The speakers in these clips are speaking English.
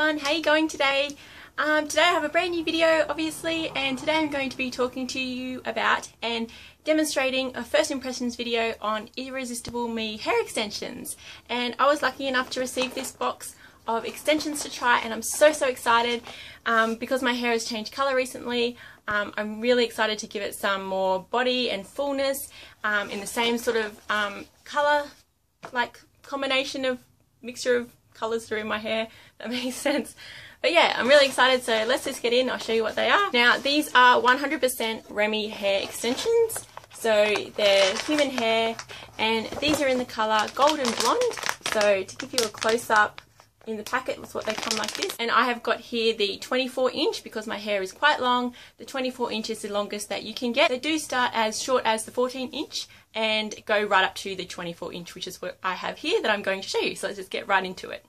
everyone, how are you going today? Um, today I have a brand new video obviously and today I'm going to be talking to you about and demonstrating a first impressions video on Irresistible Me hair extensions. And I was lucky enough to receive this box of extensions to try and I'm so so excited um, because my hair has changed colour recently. Um, I'm really excited to give it some more body and fullness um, in the same sort of um, colour like combination of mixture of colours through my hair. That makes sense. But yeah I'm really excited so let's just get in. I'll show you what they are. Now these are 100% Remy hair extensions. So they're human hair and these are in the colour golden blonde. So to give you a close-up in the packet was what they come like this. And I have got here the 24 inch because my hair is quite long. The 24 inch is the longest that you can get. They do start as short as the 14 inch and go right up to the 24 inch which is what I have here that I'm going to show you. So let's just get right into it.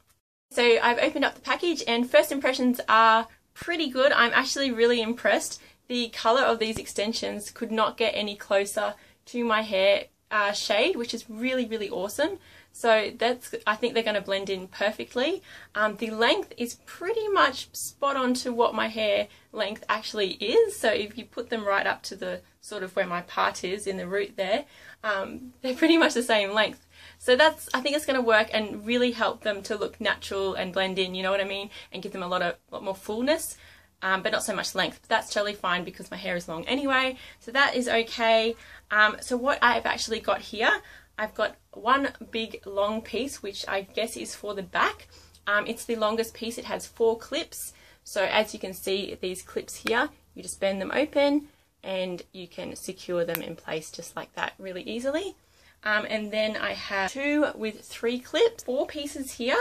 So I've opened up the package and first impressions are pretty good. I'm actually really impressed. The color of these extensions could not get any closer to my hair uh, shade which is really really awesome so that's I think they're going to blend in perfectly. Um, the length is pretty much spot on to what my hair length actually is. So if you put them right up to the sort of where my part is in the root there, um, they're pretty much the same length. So that's I think it's going to work and really help them to look natural and blend in. You know what I mean? And give them a lot of lot more fullness. Um, but not so much length. But that's totally fine because my hair is long anyway. So that is okay. Um, so what I've actually got here, I've got one big long piece, which I guess is for the back. Um, it's the longest piece. It has four clips. So as you can see, these clips here, you just bend them open and you can secure them in place just like that really easily. Um, and then I have two with three clips, four pieces here,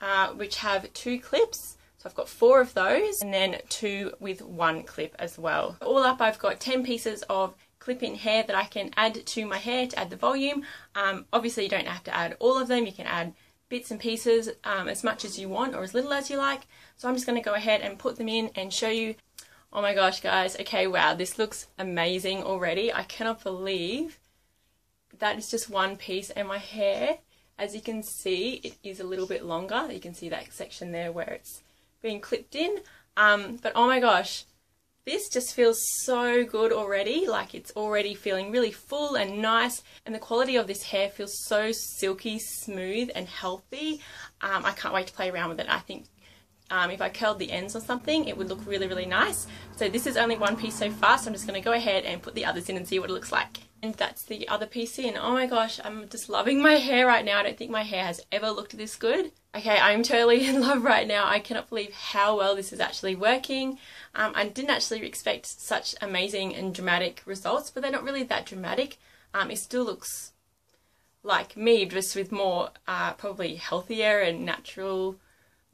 uh, which have two clips. So I've got four of those and then two with one clip as well. All up I've got 10 pieces of clip-in hair that I can add to my hair to add the volume. Um, obviously you don't have to add all of them, you can add bits and pieces um, as much as you want or as little as you like. So I'm just going to go ahead and put them in and show you. Oh my gosh guys, okay wow this looks amazing already. I cannot believe that is just one piece and my hair as you can see it is a little bit longer. You can see that section there where it's being clipped in. Um, but oh my gosh, this just feels so good already, like it's already feeling really full and nice and the quality of this hair feels so silky, smooth and healthy. Um, I can't wait to play around with it. I think um, if I curled the ends or something it would look really really nice. So this is only one piece so far so I'm just going to go ahead and put the others in and see what it looks like. And that's the other piece in. Oh my gosh, I'm just loving my hair right now. I don't think my hair has ever looked this good. Okay, I'm totally in love right now. I cannot believe how well this is actually working. Um, I didn't actually expect such amazing and dramatic results, but they're not really that dramatic. Um, it still looks like me, just with more uh, probably healthier and naturally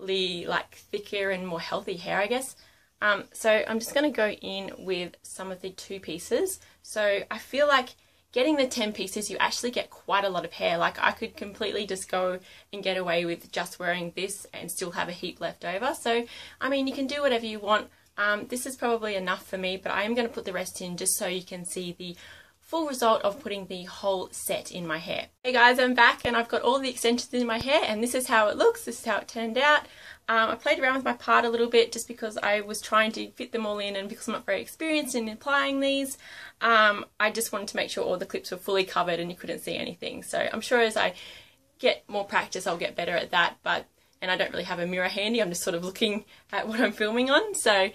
like thicker and more healthy hair, I guess. Um, so I'm just going to go in with some of the two pieces. So I feel like getting the 10 pieces, you actually get quite a lot of hair. Like I could completely just go and get away with just wearing this and still have a heap left over. So, I mean, you can do whatever you want. Um, this is probably enough for me, but I am going to put the rest in just so you can see the full result of putting the whole set in my hair. Hey guys, I'm back and I've got all the extensions in my hair and this is how it looks, this is how it turned out. Um, I played around with my part a little bit just because I was trying to fit them all in and because I'm not very experienced in applying these, um, I just wanted to make sure all the clips were fully covered and you couldn't see anything. So I'm sure as I get more practice I'll get better at that, but and I don't really have a mirror handy, I'm just sort of looking at what I'm filming on. So,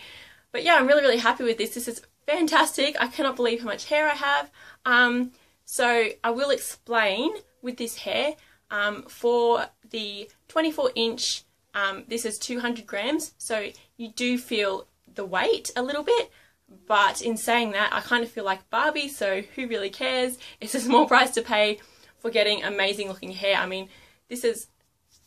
but yeah, I'm really, really happy with this. This is fantastic. I cannot believe how much hair I have. Um, so I will explain with this hair um, for the 24 inch, um, this is 200 grams. So you do feel the weight a little bit. But in saying that, I kind of feel like Barbie, so who really cares? It's a small price to pay for getting amazing looking hair. I mean, this is,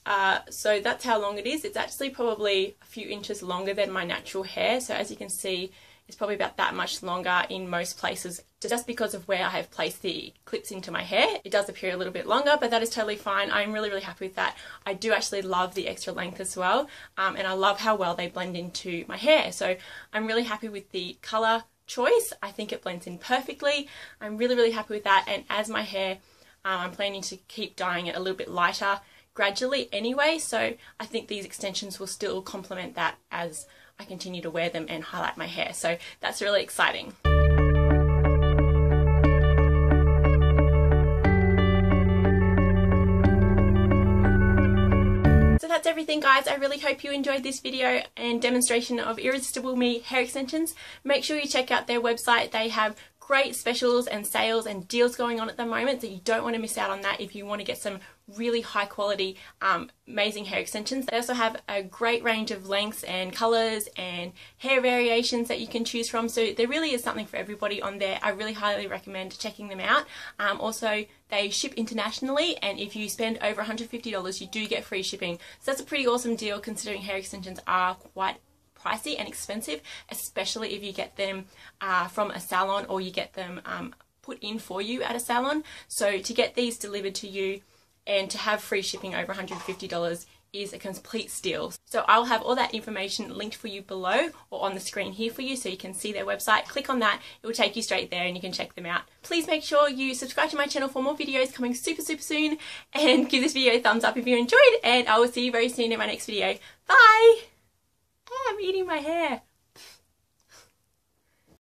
uh, so that's how long it is. It's actually probably a few inches longer than my natural hair. So as you can see, it's probably about that much longer in most places just because of where I have placed the clips into my hair. It does appear a little bit longer, but that is totally fine. I'm really, really happy with that. I do actually love the extra length as well, um, and I love how well they blend into my hair. So I'm really happy with the colour choice. I think it blends in perfectly. I'm really, really happy with that, and as my hair, um, I'm planning to keep dyeing it a little bit lighter gradually anyway, so I think these extensions will still complement that as I continue to wear them and highlight my hair. So that's really exciting. So that's everything guys. I really hope you enjoyed this video and demonstration of Irresistible Me hair extensions. Make sure you check out their website. They have great specials and sales and deals going on at the moment so you don't want to miss out on that if you want to get some really high quality um, amazing hair extensions. They also have a great range of lengths and colours and hair variations that you can choose from so there really is something for everybody on there. I really highly recommend checking them out. Um, also they ship internationally and if you spend over $150 you do get free shipping so that's a pretty awesome deal considering hair extensions are quite pricey and expensive, especially if you get them uh, from a salon or you get them um, put in for you at a salon. So to get these delivered to you and to have free shipping over $150 is a complete steal. So I'll have all that information linked for you below or on the screen here for you so you can see their website. Click on that, it will take you straight there and you can check them out. Please make sure you subscribe to my channel for more videos coming super super soon and give this video a thumbs up if you enjoyed and I will see you very soon in my next video. Bye! Oh, I'm eating my hair.